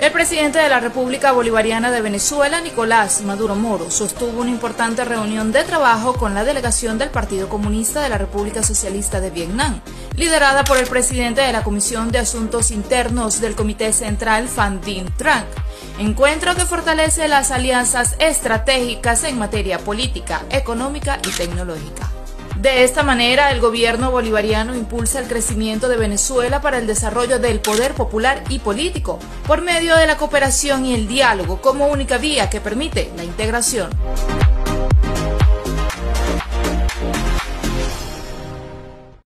El presidente de la República Bolivariana de Venezuela, Nicolás Maduro Moro, sostuvo una importante reunión de trabajo con la delegación del Partido Comunista de la República Socialista de Vietnam, liderada por el presidente de la Comisión de Asuntos Internos del Comité Central, Phan Dinh Trang. Encuentro que fortalece las alianzas estratégicas en materia política, económica y tecnológica. De esta manera, el gobierno bolivariano impulsa el crecimiento de Venezuela para el desarrollo del poder popular y político, por medio de la cooperación y el diálogo como única vía que permite la integración.